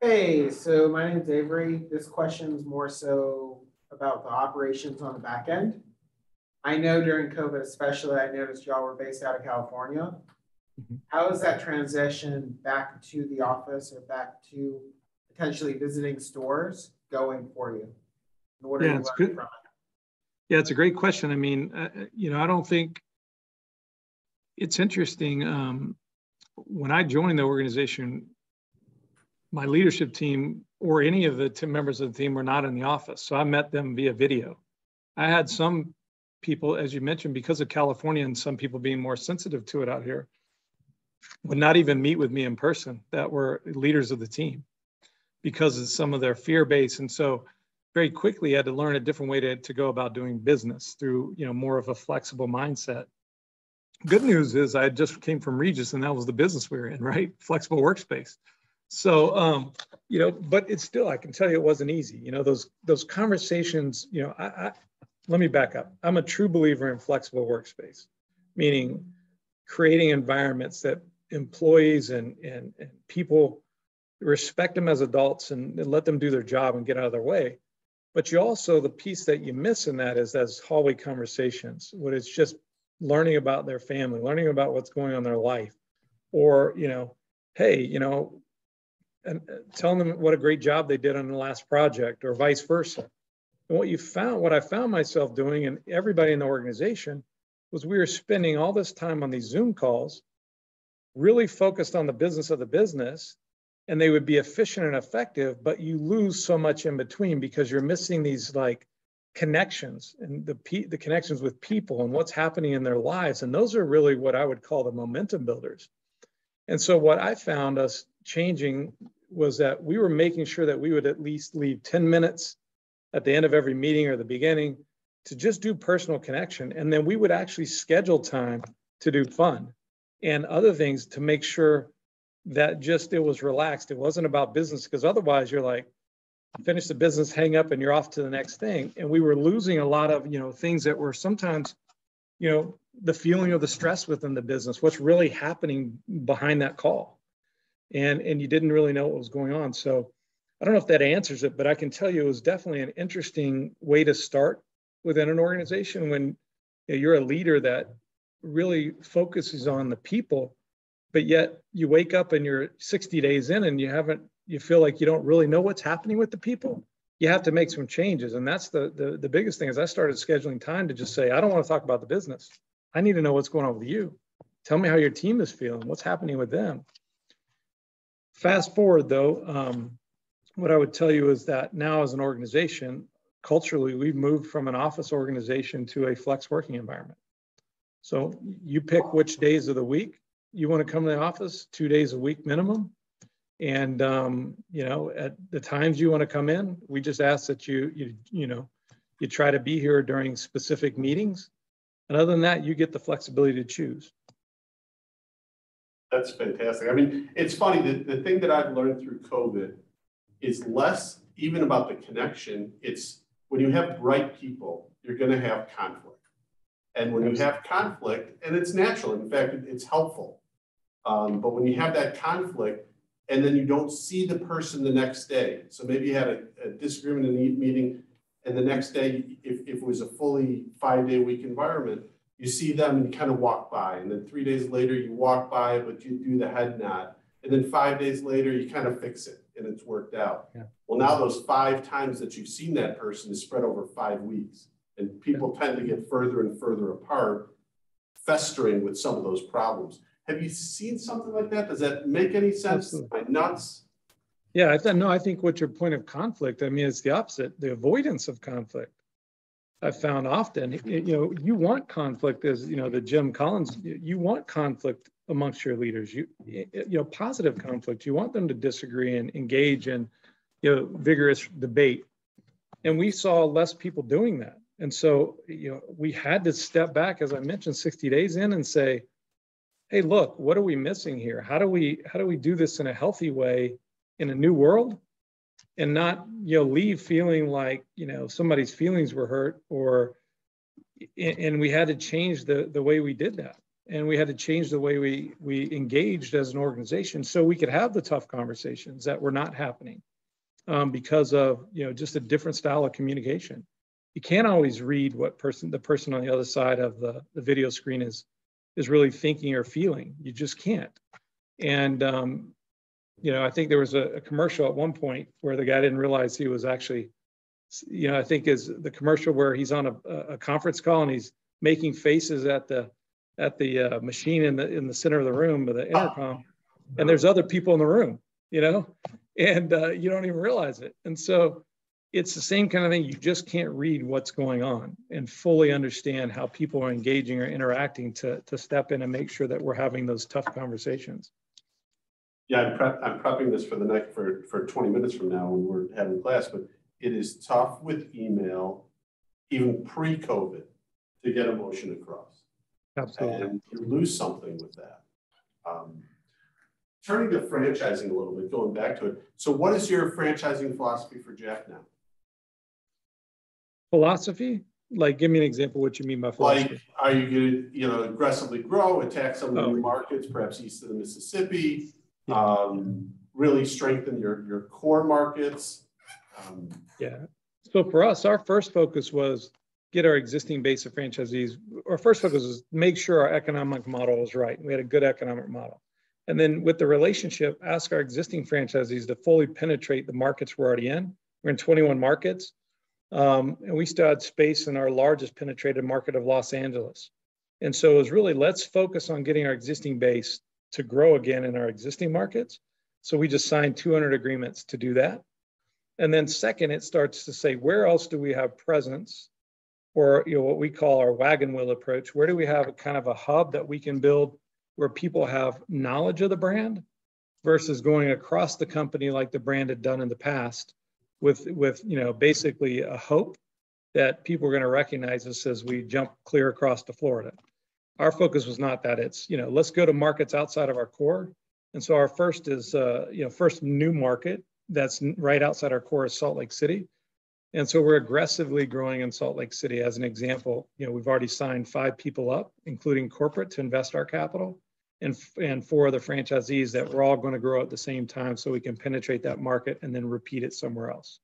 Hey, so my name's Avery. This question is more so about the operations on the back end. I know during COVID especially, I noticed y'all were based out of California. Mhm. How is that transition back to the office or back to potentially visiting stores going for you? Yeah, it's good. from it? Yeah, it's a great question. I mean, uh, uh, you know, I don't think it's interesting. Um, when I joined the organization, my leadership team or any of the team members of the team were not in the office. So I met them via video. I had some people, as you mentioned, because of California and some people being more sensitive to it out here, would not even meet with me in person that were leaders of the team because of some of their fear base. And so very quickly I had to learn a different way to, to go about doing business through, you know, more of a flexible mindset. Good news is I just came from Regus and that was the business we were in, right? Flexible workspace. So, um, you know, but it's still, I can tell you it wasn't easy. You know, those, those conversations, you know, I, I, let me back up. I'm a true believer in flexible workspace, meaning creating environments that employees and, and, and people respect them as adults and, let them do their job and get out of their way. But you also, the piece that you miss in that is those hallway conversations, when it's just learning about their family, learning about what's going on in their life. Or, you know, hey, you know, and uh, telling them what a great job they did on the last project or vice versa. And what you found, what I found myself doing and everybody in the organization was we were spending all this time on these Zoom calls, really focused on the business of the business and they would be efficient and effective, but you lose so much in between because you're missing these like connections and the the connections with people and what's happening in their lives. And those are really what I would call the momentum builders. And so what I found us changing was that we were making sure that we would at least leave 10 minutes at the end of every meeting or the beginning to just do personal connection. And then we would actually schedule time to do fun and other things to make sure that just it was relaxed. It wasn't about business because otherwise you're like, finish the business, hang up, and you're off to the next thing. And we were losing a lot of you know things that were sometimes, you know, the feeling of the stress within the business. What's really happening behind that call, and and you didn't really know what was going on. So I don't know if that answers it, but I can tell you it was definitely an interesting way to start within an organization when you you're a leader that really focuses on the people but yet you wake up and you're 60 days in and you haven't you feel like you don't really know what's happening with the people. You have to make some changes. And that's the, the the biggest thing is i started scheduling time to just say i don't want to talk about the business. I need to know what's going on with you. Tell me how your team is feeling. What's happening with them? Fast forward though um, what i would tell you is that now as an organization culturally we've moved from an office organization to a flex working environment so you pick which days of the week you want to come to the office two days a week minimum. And, um, you know, at the times you want to come in, we just ask that you, you, you know, you try to be here during specific meetings. And other than that, you get the flexibility to choose. That's fantastic. I mean, it's funny, the, the thing that I've learned through COVID is less even about the connection. It's when you have bright people, you're gonna have conflict. And when you have conflict, and it's natural, in fact, it's helpful. Um, but when you have that conflict and then you don't see the person the next day, so maybe you had a, a disagreement in the meeting and the next day, if, if it was a fully five day week environment, you see them and you kind of walk by. And then three days later, you walk by, but you do the head nod. And then five days later, you kind of fix it and it's worked out. Yeah. Well, now those five times that you've seen that person is spread over five weeks. And people tend to get further and further apart, festering with some of those problems. Have you seen something like that? Does that make any sense? Am I nuts? Yeah, I thought, no, I think what's your point of conflict? I mean, it's the opposite, the avoidance of conflict. I've found often, you know, you want conflict as, you know, the Jim Collins, you want conflict amongst your leaders. You, you know, positive conflict. You want them to disagree and engage in, you know, vigorous debate. And we saw less people doing that. And so, you know, we had to step back, as I mentioned, 60 days in and say, hey, look, what are we missing here? How do we how do we do this in a healthy way in a new world? and not you know leave feeling like you know somebody's feelings were hurt or and we had to change the the way we did that and we had to change the way we we engaged as an organization so we could have the tough conversations that were not happening um, because of you know just a different style of communication. You can't always read what person the person on the other side of the, the video screen is is really thinking or feeling. You just can't. And um, you know i think there was a, a commercial at one point where the guy didn't realize he was actually you know i think is the commercial where he's on a, a conference call and he's making faces at the at the uh, machine in the in the center of the room with the intercom, and there's other people in the room, you know, and uh, you don't even realize it. And so it's the same kind of thing. You just can't read what's going on and fully understand how people are engaging or interacting to to step in and make sure that we're having those tough conversations. Yeah, I'm, prep, I'm prepping this for the next for for 20 minutes from now when we're having class, but it is tough with email, even pre-COVID, to get emotion across. Absolutely. And you lose something with that. Um, turning to franchising a little bit, going back to it. So, what is your franchising philosophy for Jack now? Philosophy? Like, give me an example. What you mean by philosophy? Like, are you going to, you know, aggressively grow, attack some of the oh. new markets, perhaps east of the Mississippi, yeah. um, really strengthen your your core markets? Um, yeah. So for us, our first focus was get our existing base of franchisees. Our first focus was make sure our economic model was right. We had a good economic model. And then with the relationship, ask our existing franchisees to fully penetrate the markets we're already in. We're in 21 markets. Um, and we still had space in our largest penetrated market of Los Angeles. And so it was really let's focus on getting our existing base to grow again in our existing markets. So we just signed 200 agreements to do that. And then second, it starts to say, where else do we have presence or you know what we call our wagon wheel approach where do we have a kind of a hub that we can build where people have knowledge of the brand versus going across the company like the brand had done in the past with with you know basically a hope that people are going to recognize us as we jump clear across to Florida. Our focus was not that. It's you know let's go to markets outside of our core. And so our first is uh, you know first new market that's right outside our core is Salt Lake City. And so we're aggressively growing in Salt Lake City. As an example, you know, we've already signed five people up, including corporate, to invest our capital, and and four other franchisees that we're all going to grow at the same time, so we can penetrate that market and then repeat it somewhere else.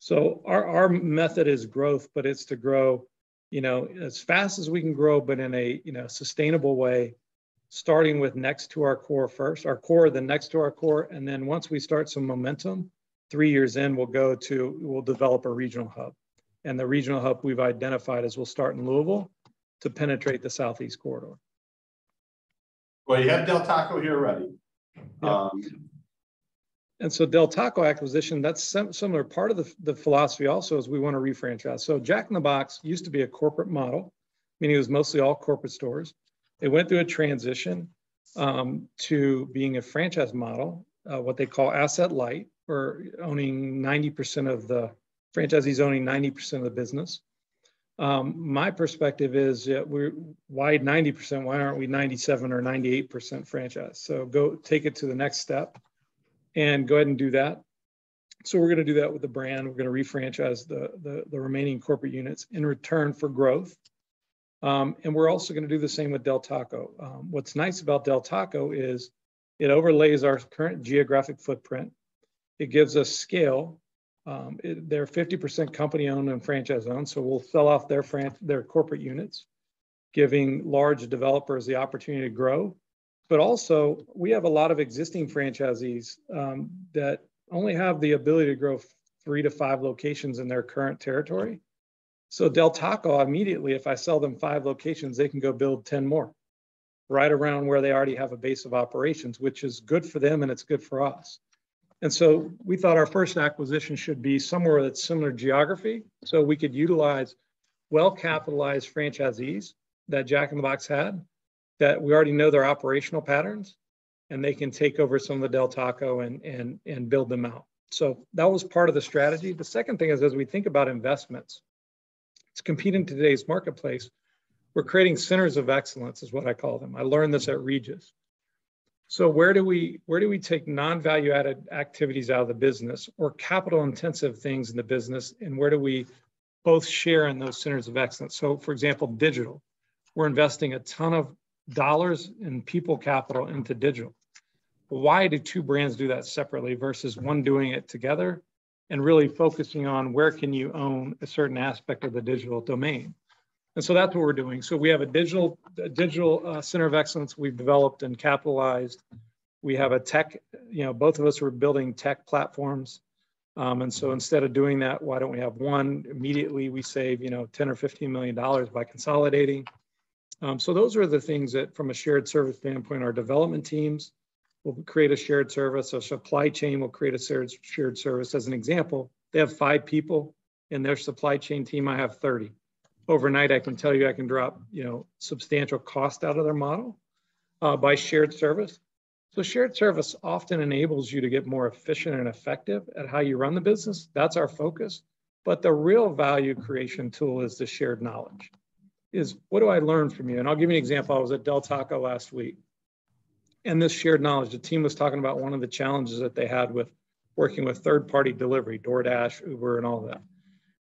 So our our method is growth, but it's to grow, you know, as fast as we can grow, but in a you know sustainable way, starting with next to our core first, our core, then next to our core, and then once we start some momentum three years in, we'll go to, we'll develop a regional hub. And the regional hub we've identified is we'll start in Louisville to penetrate the Southeast corridor. Well, you have Del Taco here already. Um, and so Del Taco acquisition, that's similar. Part of the, the philosophy also is we want to refranchise. So Jack in the Box used to be a corporate model, meaning it was mostly all corporate stores. It went through a transition um, to being a franchise model, uh, what they call asset light, we're owning 90% of the franchisees owning 90% of the business. Um, my perspective is that we're why 90%? Why aren't we 97 or 98% franchise? So go take it to the next step and go ahead and do that. So we're going to do that with the brand. We're going to refranchise the, the, the remaining corporate units in return for growth. Um, and we're also going to do the same with Del Taco. Um, what's nice about Del Taco is it overlays our current geographic footprint. It gives us scale. Um, it, they're 50% company owned and franchise owned, so we'll sell off their fran- their corporate units, giving large developers the opportunity to grow. But also, we have a lot of existing franchisees um, that only have the ability to grow three to five locations in their current territory. So Del Taco immediately, if I sell them five locations, they can go build 10 more right around where they already have a base of operations, which is good for them and it's good for us. And so we thought our first acquisition should be somewhere that's similar geography. So we could utilize well-capitalized franchisees that Jack in the Box had, that we already know their operational patterns, and they can take over some of the Del Taco and, and, and build them out. So that was part of the strategy. The second thing is as we think about investments, to compete in today's marketplace, we're creating centers of excellence is what I call them. I learned this at Regus. So where do we where do we take non-value added activities out of the business or capital intensive things in the business and where do we both share in those centers of excellence? So for example, digital. We're investing a ton of dollars and people capital into digital. Why do two brands do that separately versus one doing it together and really focusing on where can you own a certain aspect of the digital domain? And so that's what we're doing. So we have a digital a digital uh, center of excellence we've developed and capitalized. We have a tech, you know, both of us are building tech platforms. Um, and so instead of doing that, why don't we have one? Immediately we save, you know, 10 or 15 million dollars by consolidating. Um, so those are the things that from a shared service standpoint, our development teams will create a shared service. A supply chain will create a shared service. As an example, they have five people in their supply chain team. I have 30 overnight, I can tell you I can drop, you know, substantial cost out of their model uh, by shared service. So shared service often enables you to get more efficient and effective at how you run the business. That's our focus. But the real value creation tool is the shared knowledge. Is what do I learn from you? And I'll give you an example. I was at Del Taco last week. And this shared knowledge, the team was talking about one of the challenges that they had with working with third-party delivery, DoorDash, Uber, and all of that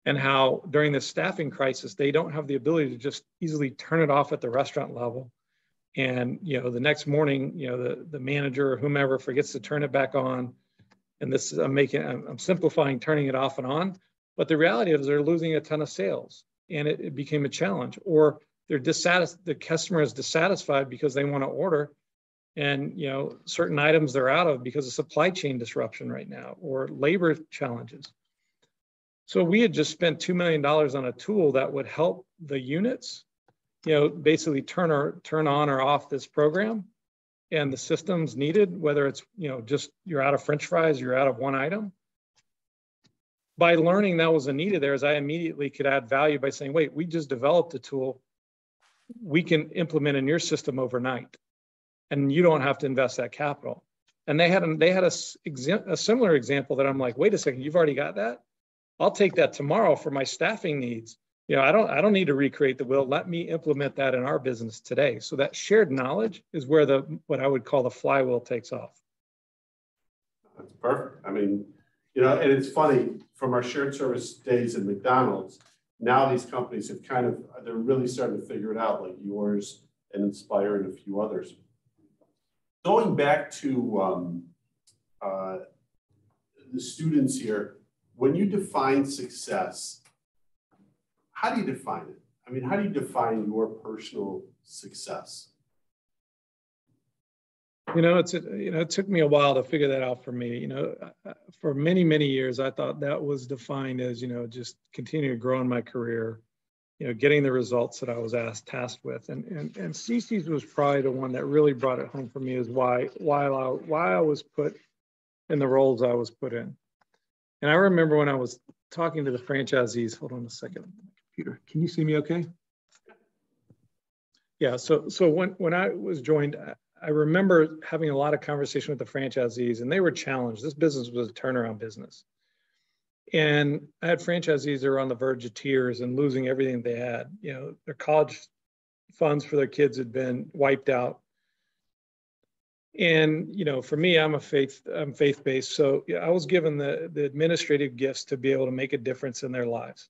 and how during the staffing crisis they don't have the ability to just easily turn it off at the restaurant level. And you know the next morning you know the, the manager or whomever forgets to turn it back on. And this i'm making i'm, I'm simplifying turning it off and on. But the reality is they're losing a ton of sales and it, it became a challenge. Or they're dissatisfied the customer is dissatisfied because they want to order and you know certain items they're out of because of supply chain disruption right now or labor challenges so we had just spent $2 million on a tool that would help the units, you know, basically turn or turn on or off this program and the systems needed, whether it's, you know, just you're out of French fries, you're out of one item. By learning that was a needed there, as I immediately could add value by saying, wait, we just developed a tool we can implement in your system overnight and you don't have to invest that capital. And they had they had a, a similar example that I'm like, wait a second, you've already got that? I'll take that tomorrow for my staffing needs. You know, I don't I don't need to recreate the wheel. Let me implement that in our business today. So that shared knowledge is where the what I would call the flywheel takes off. That's perfect. I mean, you know, and it's funny from our shared service days at McDonald's. Now these companies have kind of they're really starting to figure it out, like yours and Inspire and a few others. Going back to um, uh, the students here, when you define success, how do you define it? I mean, how do you define your personal success? You know, it's you know, it took me a while to figure that out for me. You know, for many many years, I thought that was defined as you know just continuing to grow in my career, you know, getting the results that I was asked tasked with, and and and CiCi's was probably the one that really brought it home for me is why why I why I was put in the roles I was put in. And I remember when I was talking to the franchisees, hold on a second, computer, can you see me okay? Yeah, so so when, when I was joined, I remember having a lot of conversation with the franchisees and they were challenged. This business was a turnaround business. And I had franchisees that were on the verge of tears and losing everything they had. You know, their college funds for their kids had been wiped out and you know for me i'm a faith i'm faith based so i was given the the administrative gifts to be able to make a difference in their lives.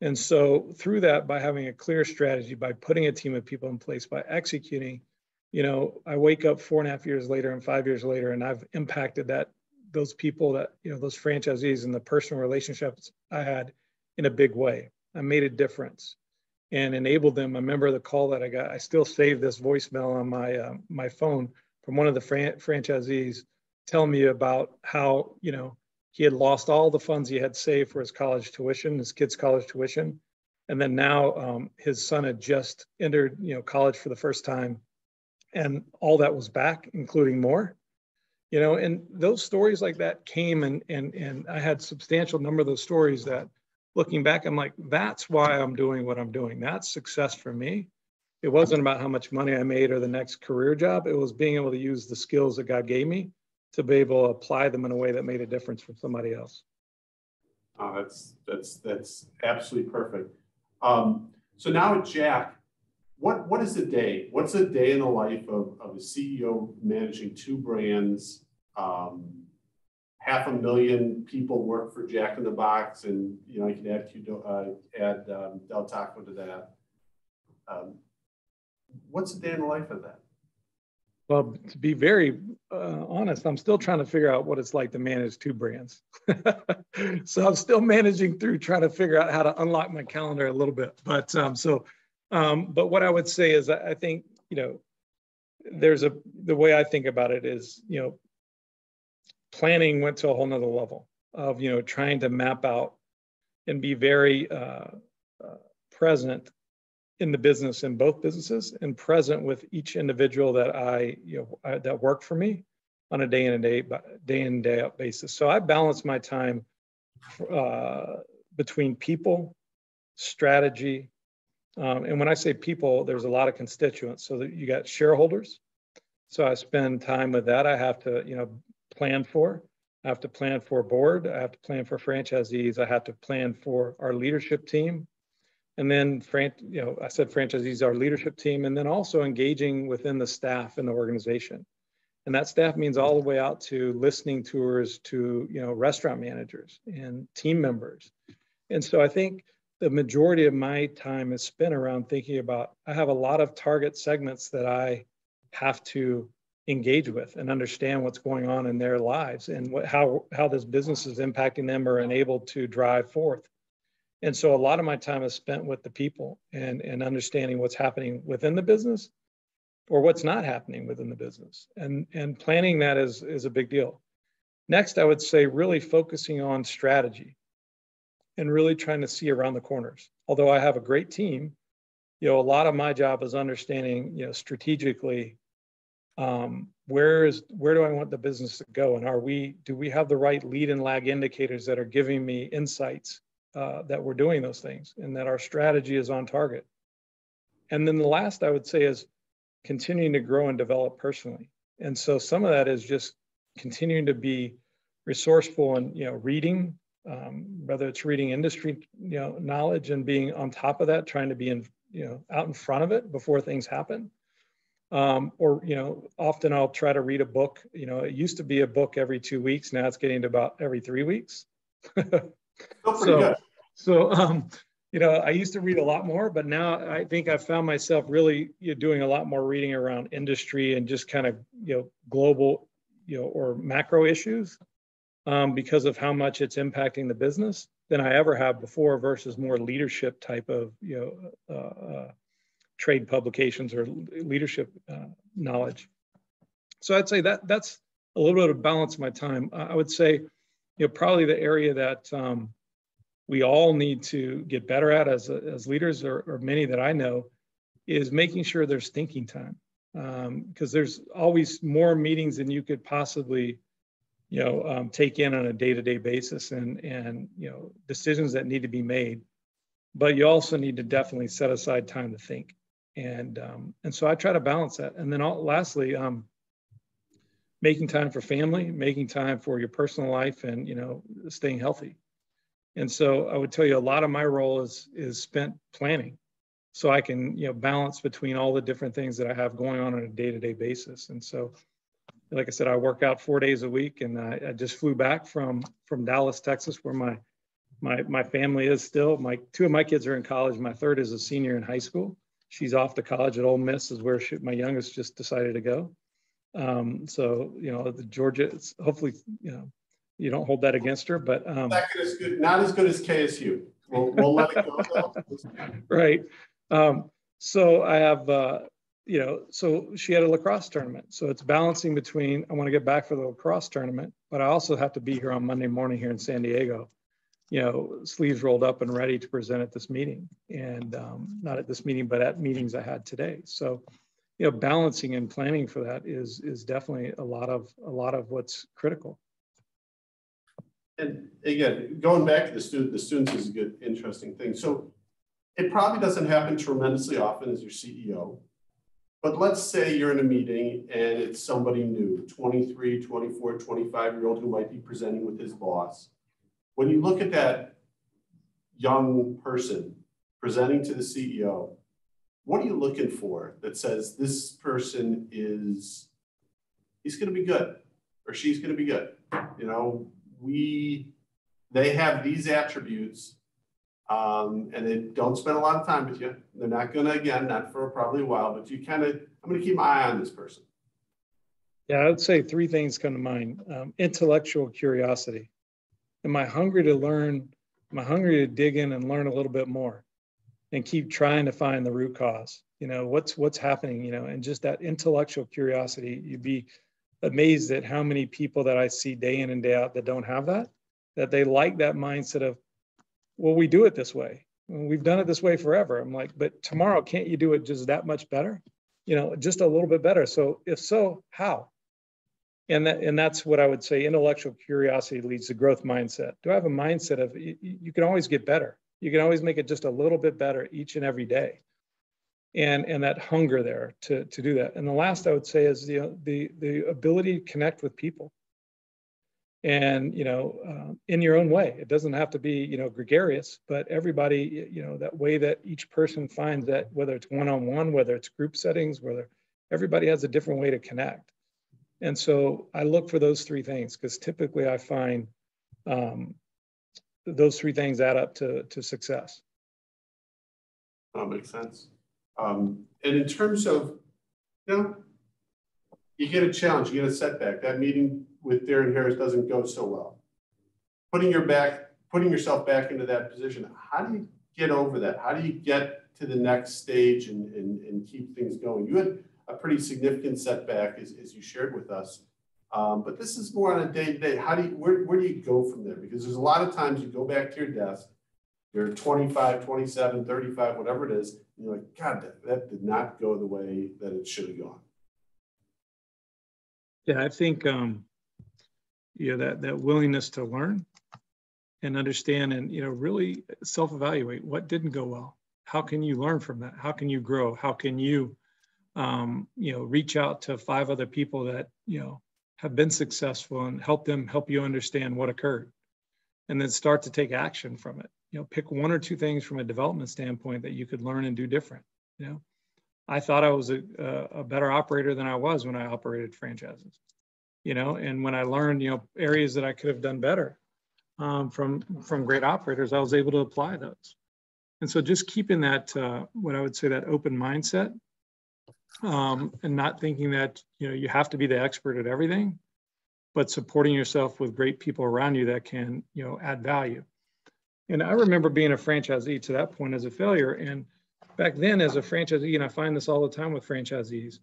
And so through that by having a clear strategy by putting a team of people in place by executing you know i wake up four and a half years later and five years later and i've impacted that those people that you know those franchisees and the personal relationships i had in a big way. I made a difference and enabled them. I remember the call that i got. I still save this voicemail on my uh, my phone from one of the fran- franchisees telling me about how you know he had lost all the funds he had saved for his college tuition, his kids' college tuition, and then now um, his son had just entered you know college for the first time, and all that was back, including more. You know, and those stories like that came, and and and I had substantial number of those stories that, looking back, I'm like, that's why I'm doing what I'm doing. That's success for me it wasn't about how much money I made or the next career job. It was being able to use the skills that God gave me to be able to apply them in a way that made a difference for somebody else. Oh, that's that's that's absolutely perfect. Um, so now Jack, what, what is a day? What's a day in the life of, of a CEO managing two brands? Um, half a million people work for Jack in the Box and, you know, I can add, uh, add um, Del Taco to that. Um, What's the day in the life of that? Well, to be very uh, honest, I'm still trying to figure out what it's like to manage two brands. so I'm still managing through trying to figure out how to unlock my calendar a little bit. But um, so, um, but what I would say is, I think you know, there's a the way I think about it is, you know, planning went to a whole nother level of you know trying to map out and be very uh, uh, present in the business in both businesses and present with each individual that I, you know, I, that work for me on a day in and day, day in day out basis. So I balance my time uh, between people, strategy, um, and when I say people, there's a lot of constituents. So that you got shareholders. So I spend time with that. I have to, you know, plan for. I have to plan for board. I have to plan for franchisees. I have to plan for our leadership team. And then, fran- you know, I said franchisees, our leadership team, and then also engaging within the staff in the organization. And that staff means all the way out to listening tours to, you know, restaurant managers and team members. And so I think the majority of my time is spent around thinking about, I have a lot of target segments that I have to engage with and understand what's going on in their lives and what, how, how this business is impacting them or enabled to drive forth. And so a lot of my time is spent with the people and, and understanding what's happening within the business or what's not happening within the business. And, and planning that is, is a big deal. Next, I would say really focusing on strategy and really trying to see around the corners. Although I have a great team, you know, a lot of my job is understanding, you know, strategically um, where is where do I want the business to go, and are we do we have the right lead and lag indicators that are giving me insights uh, that we're doing those things and that our strategy is on target. And then the last I would say is continuing to grow and develop personally. And so some of that is just continuing to be resourceful and you know reading, um, whether it's reading industry you know knowledge and being on top of that, trying to be in you know out in front of it before things happen. Um, or you know often I'll try to read a book. You know it used to be a book every two weeks. Now it's getting to about every three weeks. so, so um, you know, I used to read a lot more, but now I think I've found myself really you know, doing a lot more reading around industry and just kind of you know global, you know, or macro issues um, because of how much it's impacting the business than I ever have before versus more leadership type of you know uh, uh, trade publications or leadership uh, knowledge. So I'd say that that's a little bit of balance of my time. I would say you know, probably the area that um, we all need to get better at as, as leaders, or, or many that I know, is making sure there's thinking time. Because um, there's always more meetings than you could possibly, you know, um, take in on a day-to-day basis, and and you know, decisions that need to be made. But you also need to definitely set aside time to think, and um, and so I try to balance that. And then all, lastly, um, making time for family, making time for your personal life, and you know, staying healthy. And so I would tell you a lot of my role is is spent planning, so I can you know balance between all the different things that I have going on on a day to day basis. And so, like I said, I work out four days a week, and I, I just flew back from from Dallas, Texas, where my my my family is still. My two of my kids are in college. My third is a senior in high school. She's off to college at Ole Miss, is where she, my youngest just decided to go. Um, so you know, the Georgia, hopefully, you know, you don't hold that against her, but um, not, as good, not as good as KSU. We'll, we'll let it go. right. Um, so I have, uh, you know, so she had a lacrosse tournament. So it's balancing between I want to get back for the lacrosse tournament, but I also have to be here on Monday morning here in San Diego. You know, sleeves rolled up and ready to present at this meeting, and um, not at this meeting, but at meetings I had today. So you know, balancing and planning for that is is definitely a lot of a lot of what's critical. And again, going back to the student, the students is a good, interesting thing. So it probably doesn't happen tremendously often as your CEO, but let's say you're in a meeting and it's somebody new, 23, 24, 25 year old who might be presenting with his boss. When you look at that young person presenting to the CEO, what are you looking for that says this person is, he's gonna be good, or she's gonna be good? You know, we, they have these attributes, um, and they don't spend a lot of time with you. They're not gonna, again, not for probably a while, but you kind of, I'm gonna keep my eye on this person. Yeah, I would say three things come to mind. Um, intellectual curiosity. Am I hungry to learn? Am I hungry to dig in and learn a little bit more and keep trying to find the root cause? You know, what's what's happening, you know, and just that intellectual curiosity, you'd be amazed at how many people that I see day in and day out that don't have that, that they like that mindset of, well, we do it this way. We've done it this way forever. I'm like, but tomorrow, can't you do it just that much better? You know, just a little bit better. So if so, how? And that, and that's what I would say. Intellectual curiosity leads to growth mindset. Do I have a mindset of you, you can always get better? You can always make it just a little bit better each and every day. And, and that hunger there to, to do that. And the last I would say is the, the, the ability to connect with people and you know uh, in your own way it doesn't have to be you know gregarious but everybody you know that way that each person finds that whether it's one-on-one whether it's group settings whether everybody has a different way to connect and so I look for those three things because typically I find um, those three things add up to, to success. That makes sense. Um, and in terms of, you know, you get a challenge, you get a setback. That meeting with Darin Harris doesn't go so well. Putting your back, putting yourself back into that position, how do you get over that? How do you get to the next stage and, and, and keep things going? You had a pretty significant setback as, as you shared with us. Um, but this is more on a day to day. How do you, where, where do you go from there? Because there's a lot of times you go back to your desk, you're 25, 27, 35, whatever it is, you're like, God, that, that did not go the way that it should have gone. Yeah, I think, um, you know, that, that willingness to learn and understand and, you know, really self evaluate what didn't go well. How can you learn from that? How can you grow? How can you um, you know, reach out to five other people that, you know, have been successful and help them help you understand what occurred. And then start to take action from it. You know, pick one or two things from a development standpoint that you could learn and do different. You know, I thought I was a, a better operator than I was when I operated franchises. You know, and when I learned, you know, areas that I could have done better um, from from great operators, I was able to apply those. And so, just keeping that, uh, what I would say, that open mindset um, and not thinking that you know you have to be the expert at everything, but supporting yourself with great people around you that can you know add value. And I remember being a franchisee to that point as a failure. And back then, as a franchisee, and I find this all the time with franchisees,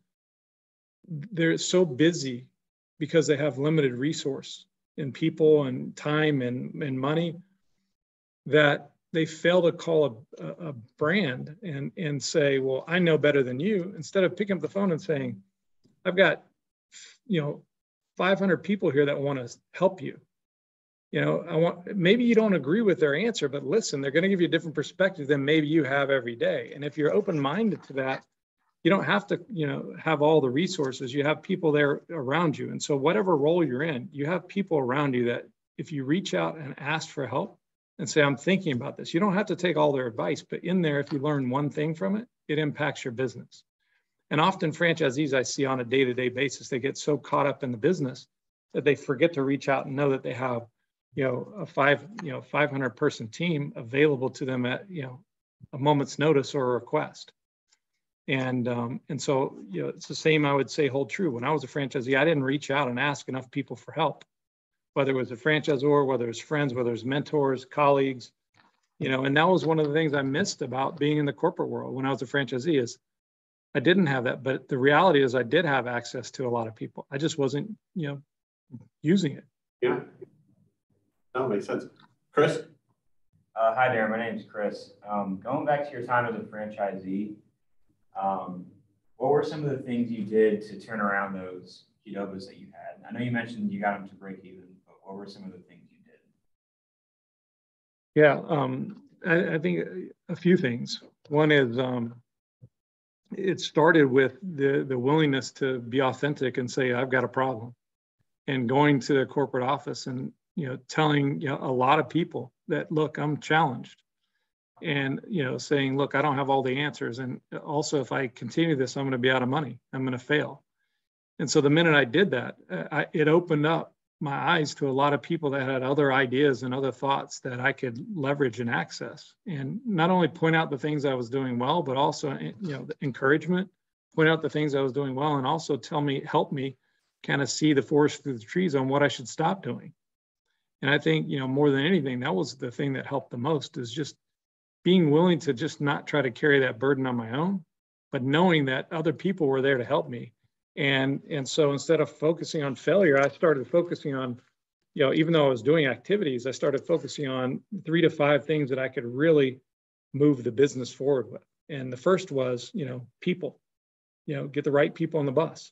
they're so busy because they have limited resource in people and time and, and money that they fail to call a, a, brand and, and say, well, I know better than you, instead of picking up the phone and saying, I've got, you know, 500 people here that want to help you. You know, I want, maybe you don't agree with their answer, but listen, they're going to give you a different perspective than maybe you have every day. And if you're open-minded to that, you don't have to, you know, have all the resources. You have people there around you. And so whatever role you're in, you have people around you that if you reach out and ask for help, and say, I'm thinking about this. You don't have to take all their advice, but in there, if you learn one thing from it, it impacts your business. And often franchisees I see on a day-to-day basis, they get so caught up in the business that they forget to reach out and know that they have, you know, a five, you know, 500 person team available to them at, you know, a moment's notice or a request. And um, and so you know, it's the same I would say hold true. When I was a franchisee, I didn't reach out and ask enough people for help whether it was a franchisor, whether it's friends, whether it's mentors, colleagues, you know, and that was one of the things I missed about being in the corporate world when I was a franchisee is I didn't have that. But the reality is I did have access to a lot of people. I just wasn't, you know, using it. Yeah. That makes sense. Chris? Uh, hi there, my name is Chris. Um, going back to your time as a franchisee, um, what were some of the things you did to turn around those Qdoba's that you had? I know you mentioned you got them to break even but what were some of the things you did? Yeah, um, I, I, think a few things. One is um, it started with the the willingness to be authentic and say I've got a problem, and going to the corporate office and you know telling you know, a lot of people that look I'm challenged. and, you know, saying, look, I don't have all the answers. And also, if I continue this, I'm going to be out of money. I'm going to fail. And so the minute I did that, uh, I, it opened up my eyes to a lot of people that had other ideas and other thoughts that I could leverage and access. And not only point out the things I was doing well, but also, eh, you know, encouragement, point out the things I was doing well, and also tell me, help me kind of see the forest through the trees on what I should stop doing. And I think, you know, more than anything, that was the thing that helped the most is just being willing to just not try to carry that burden on my own, but knowing that other people were there to help me and, and so instead of focusing on failure, I started focusing on, you know, even though I was doing activities, I started focusing on three to five things that I could really move the business forward with. And the first was, you know, people, you know, get the right people on the bus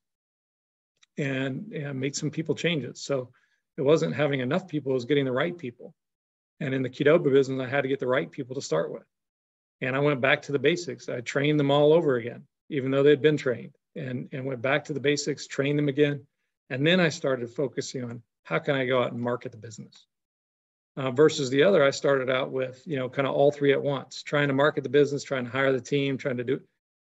and, and make some people changes. So it wasn't having enough people, it was getting the right people. And in the Qdoba business, I had to get the right people to start with. And I went back to the basics. I trained them all over again, even though they'd been trained and, and went back to the basics, trained them again. And then I started focusing on how can I go out and market the business. Uh, versus the other, I started out with, you know, kind of all three at once, trying to market the business, trying to hire the team, trying to do,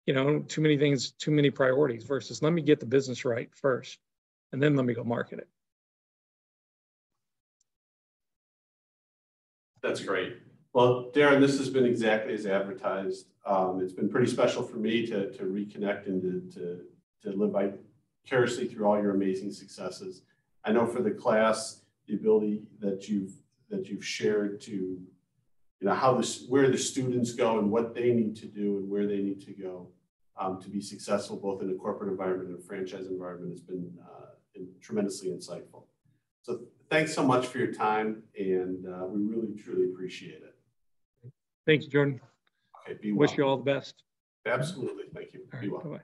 you know, too many things, too many priorities versus let me get the business right first and then let me go market it. That's great. Well, Darin, this has been exactly as advertised. Um, it's been pretty special for me to, to reconnect and to, to, to live vicariously through all your amazing successes. I know for the class, the ability that you've that you've shared to, you know, how this where the students go and what they need to do and where they need to go um, to be successful both in a corporate environment and a franchise environment has been uh, tremendously insightful. So thanks so much for your time, and uh, we really truly appreciate it. Thanks, Jordan. Okay, be Wish well. you all the best. Absolutely. Thank you. Be well. bye-bye.